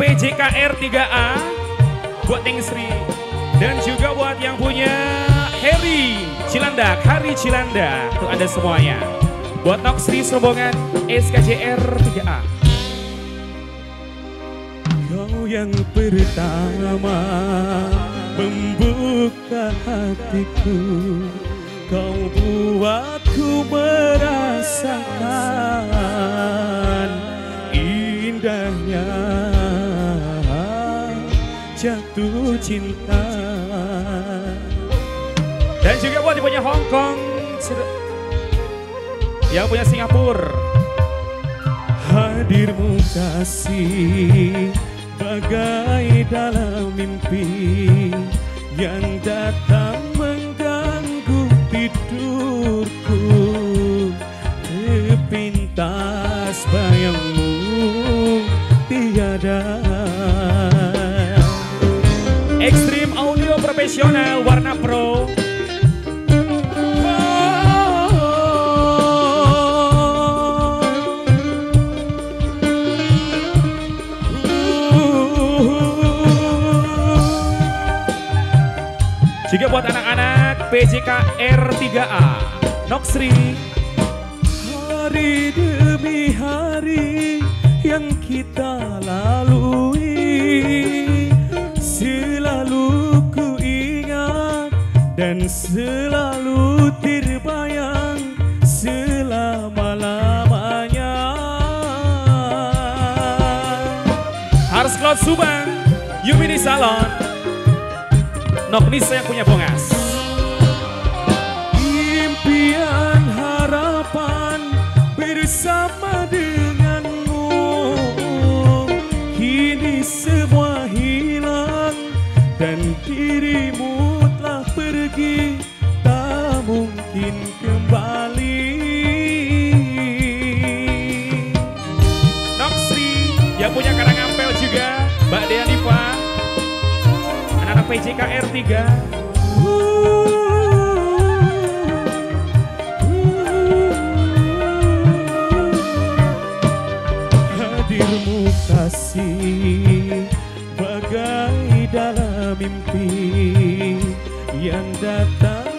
PJKR 3A buat Neng Sri dan juga buat yang punya Harry Cilandak, Hari Cilandak untuk Anda semuanya. Buat Nok Sri Serombongan SKJR 3A. Kau yang pertama membuka hatiku Kau buatku merasakan jatuh cinta Dan juga buat yang punya Hong Kong, yang punya Singapura. Hadirmu kasih bagai dalam mimpi yang datang Profesional warna pro. Juga buat anak-anak PJKR 3A. Noksri. Hari demi hari yang kita lalui selalu terbayang selama-lamanya Harus Cloud Subang. Yumini Salon. Nok Nisa yang punya bongas. Impian harapan bersama denganmu kembali Noksri yang punya Karangampel juga. Mbak Dea Diva. Anak-anak PJKR 3. Hadirmu kasih bagai dalam mimpi yang datang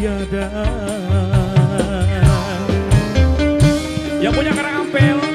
tiada Yang punya Karangampel, Noksri.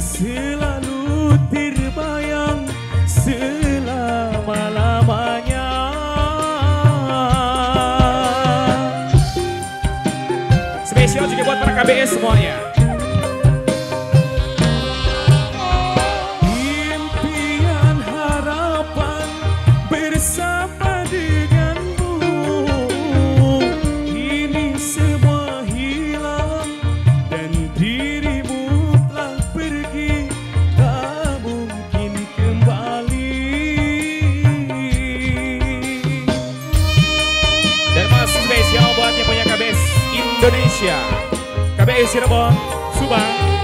Selalu terbayang selama-lamanya Spesial juga buat para KBS semuanya. Indonesia. KBS Cirebon, Subang,